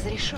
разрешу.